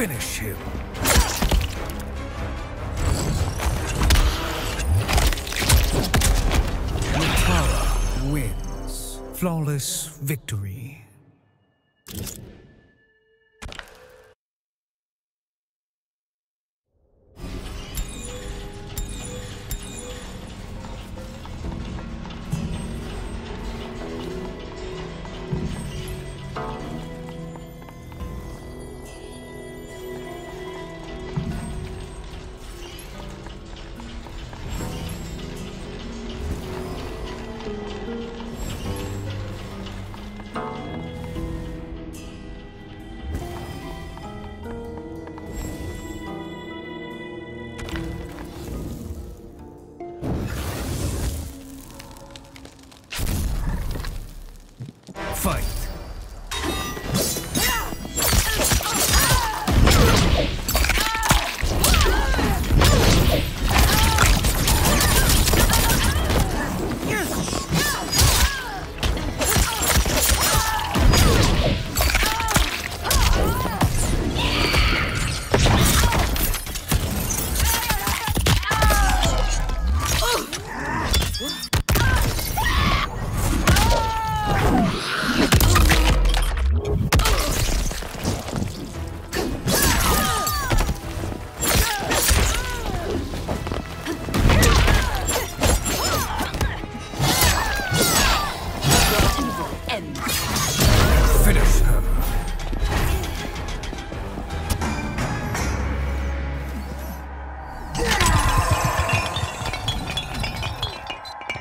Finish him. Natara wins. Flawless victory.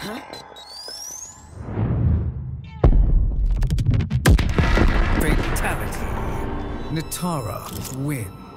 Uh-huh. Fatality. Natara wins.